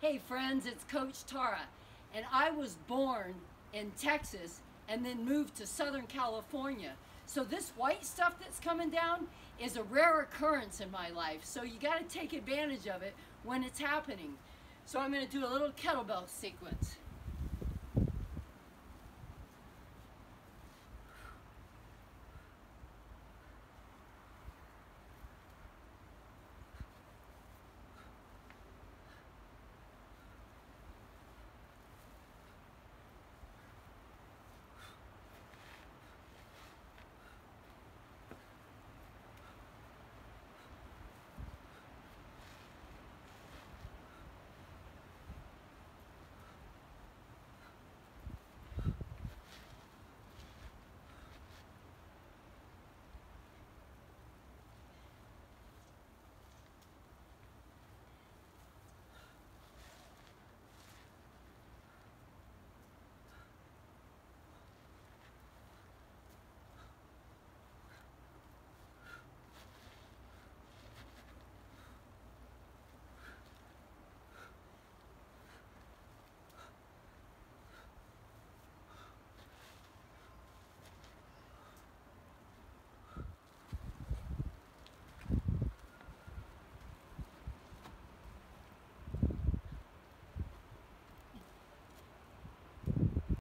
Hey friends, it's Coach Tara, and I was born in Texas and then moved to Southern California. So this white stuff that's coming down is a rare occurrence in my life, so you got to take advantage of it when it's happening. So I'm going to do a little kettlebell sequence.